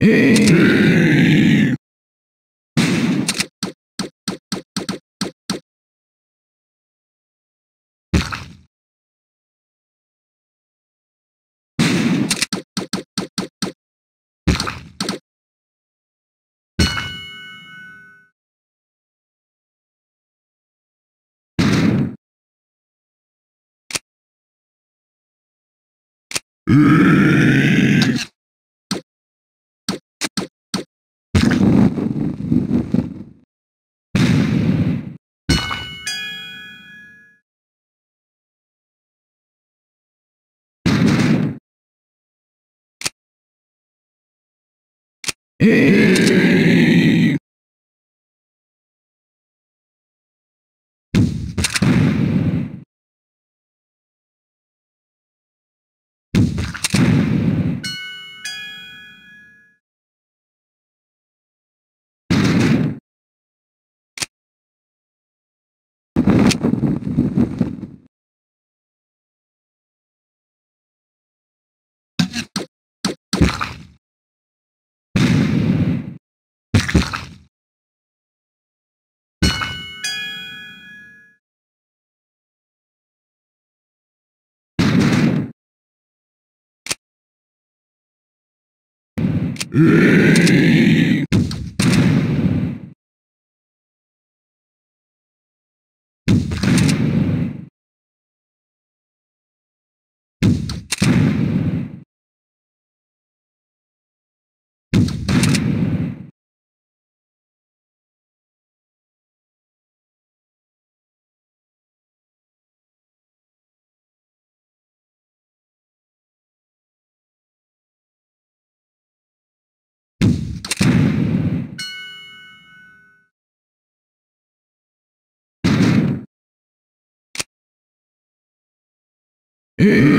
Grrrr! Hmm. Hey. Mm-hmm. Yeah. Mm.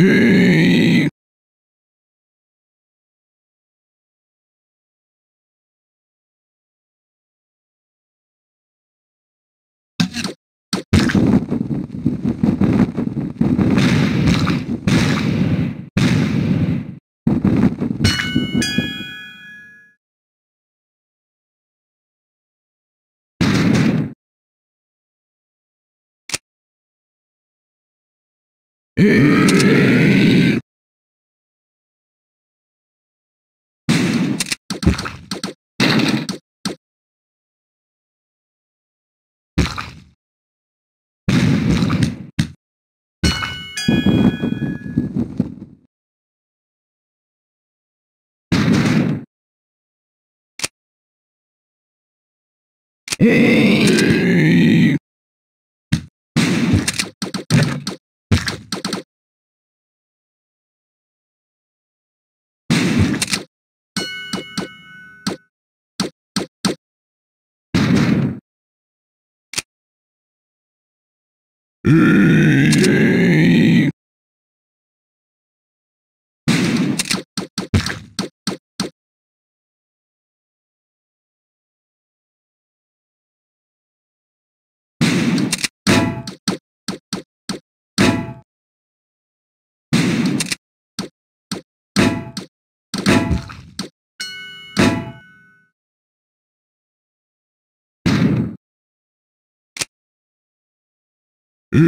Mm. Hey! Mm. 嗯 Yeah.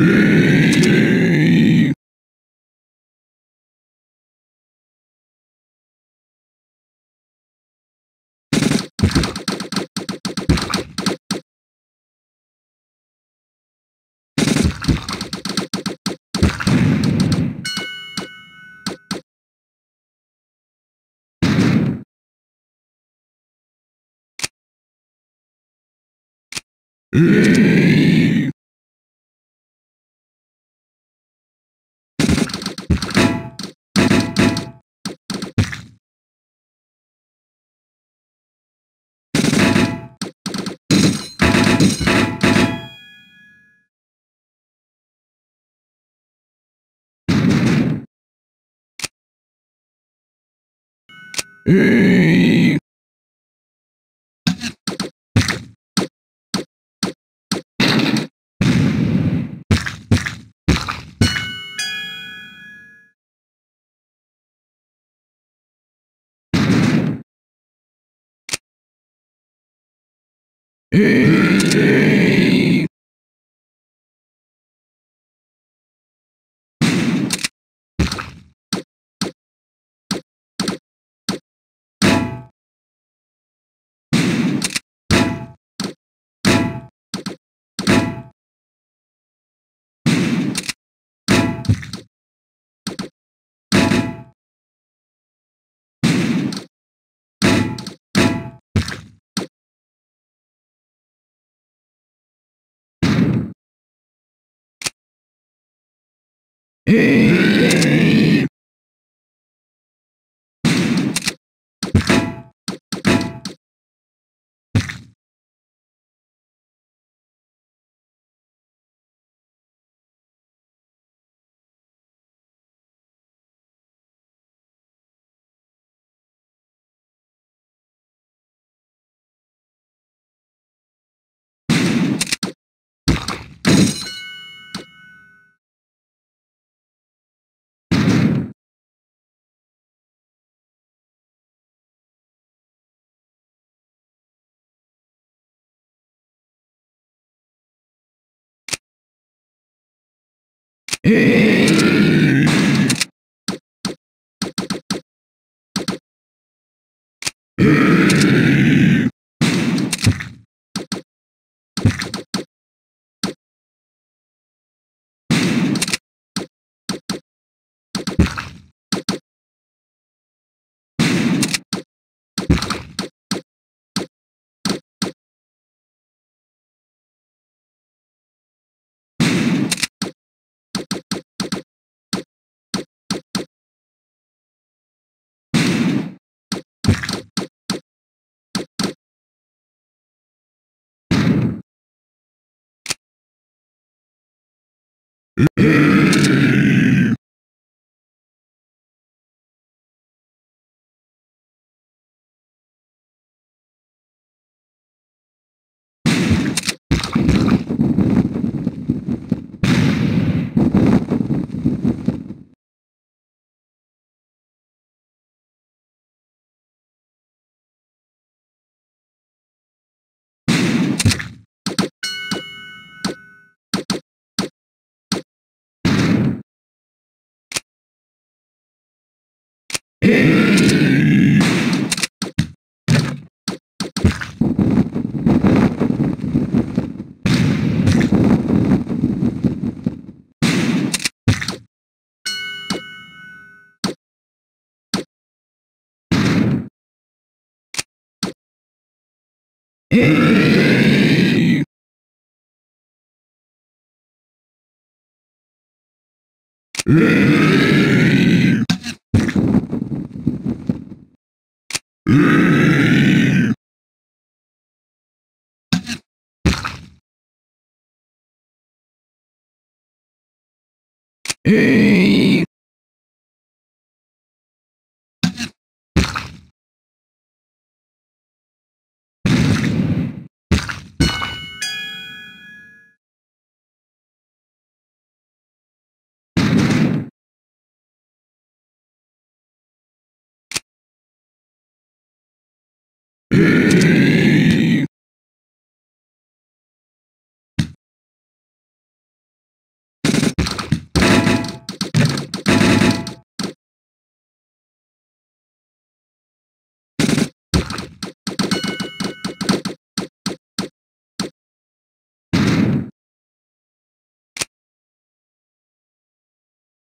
Mm. Hey. Hey. Hey! Mm-hmm. Hey! Mm.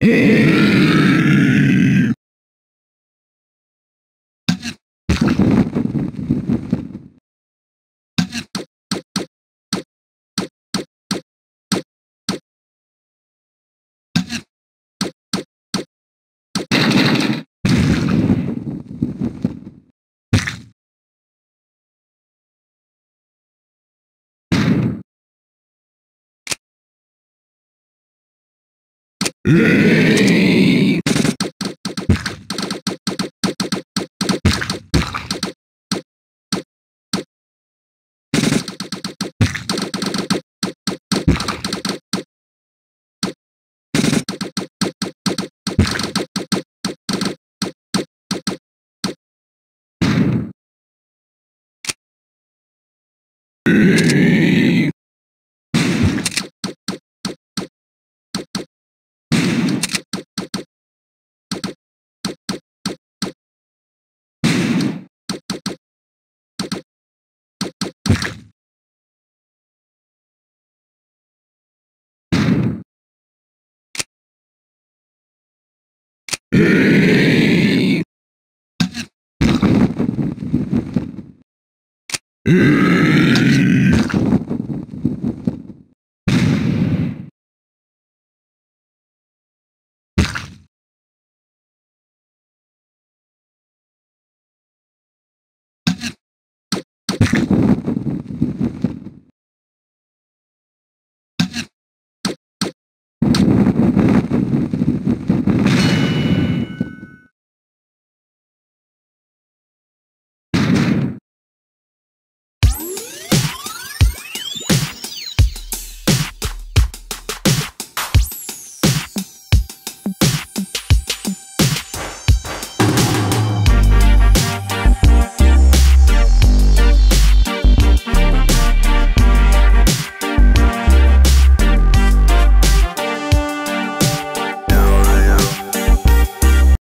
Hey. Yeah. Mm-hmm.